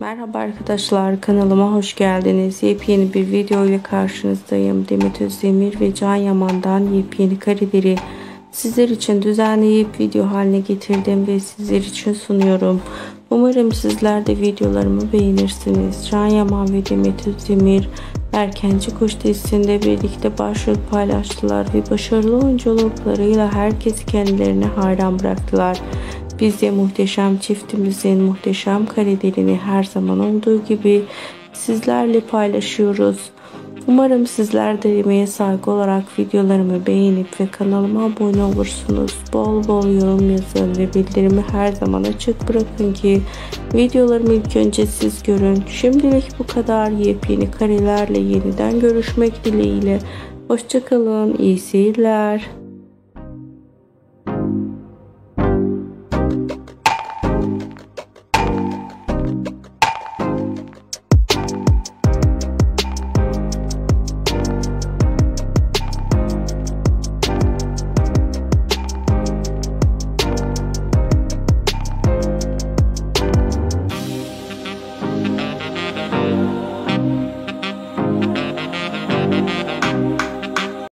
Merhaba arkadaşlar kanalıma hoş geldiniz. Yepyeni bir video ile karşınızdayım. Demet Özdemir ve Can Yaman'dan yepyeni kareleri sizler için düzenleyip video haline getirdim ve sizler için sunuyorum. Umarım sizler de videolarımı beğenirsiniz. Can Yaman ve Demet Özdemir Erkenci Kuş dizisinde birlikte başrol paylaştılar ve başarılı oyunculuklarıyla herkesi kendilerine hayran bıraktılar. Biz de muhteşem çiftimizin muhteşem karelerini her zaman olduğu gibi sizlerle paylaşıyoruz. Umarım sizler de emeğe saygı olarak videolarımı beğenip ve kanalıma abone olursunuz. Bol bol yorum yazın ve bildirimi her zaman açık bırakın ki videolarımı ilk önce siz görün. Şimdilik bu kadar yepyeni karelerle yeniden görüşmek dileğiyle. Hoşçakalın, iyi seyirler.